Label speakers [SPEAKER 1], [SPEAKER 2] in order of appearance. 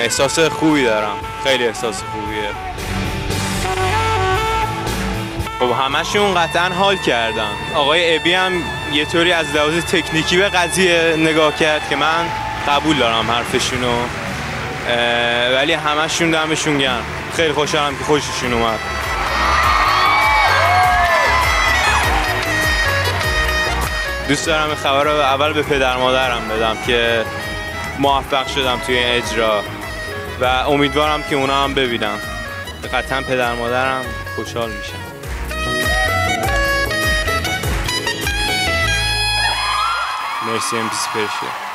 [SPEAKER 1] احساس خوبی دارم. خیلی احساس خوبیه. خب همشون قطعا حال کردن. آقای ابی هم یه طوری از لحاظ تکنیکی به قضیه نگاه کرد که من قبول دارم حرفشونو. ولی همشون دمشون گرم. خیلی خوشحالم که خوششون اومد. دوست دارم خبر رو اول به پدر مادرم بدم که موفق شدم توی این اجرا. و امیدوارم که اونا هم ببینم قطعا پدر مادرم خوشحال میشن. مرسی ام پرشیا